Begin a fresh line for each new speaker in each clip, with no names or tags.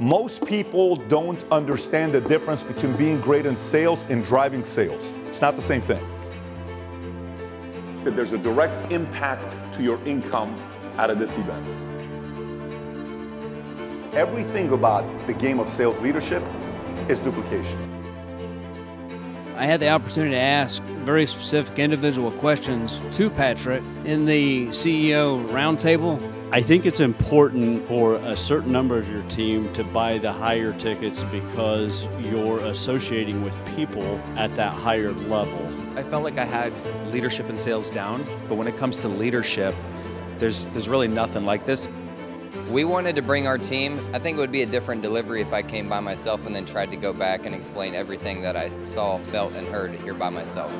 Most people don't understand the difference between being great in sales and driving sales. It's not the same thing. There's a direct impact to your income out of this event. Everything about the game of sales leadership is duplication.
I had the opportunity to ask very specific individual questions to Patrick in the CEO roundtable.
I think it's important for a certain number of your team to buy the higher tickets because you're associating with people at that higher level.
I felt like I had leadership and sales down, but when it comes to leadership, there's there's really nothing like this.
We wanted to bring our team. I think it would be a different delivery if I came by myself and then tried to go back and explain everything that I saw, felt, and heard here by myself.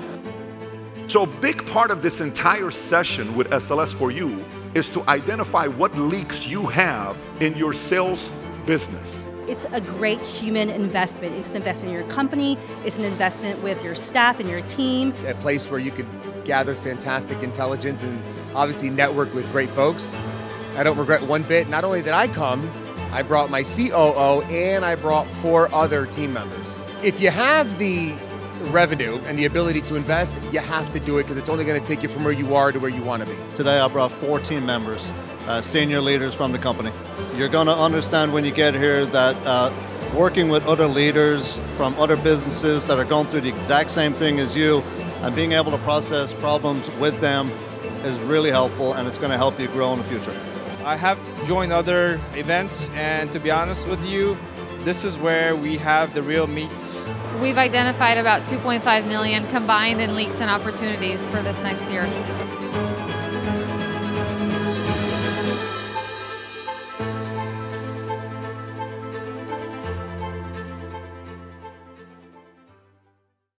So, a big part of this entire session with SLS for you is to identify what leaks you have in your sales business.
It's a great human investment. It's an investment in your company, it's an investment with your staff and your team.
A place where you could gather fantastic intelligence and obviously network with great folks. I don't regret one bit. Not only did I come, I brought my COO and I brought four other team members. If you have the revenue and the ability to invest, you have to do it because it's only going to take you from where you are to where you want to be.
Today I brought four team members, uh, senior leaders from the company. You're going to understand when you get here that uh, working with other leaders from other businesses that are going through the exact same thing as you and being able to process problems with them is really helpful and it's going to help you grow in the future.
I have joined other events, and to be honest with you, this is where we have the real meets.
We've identified about 2.5 million combined in leaks and opportunities for this next year.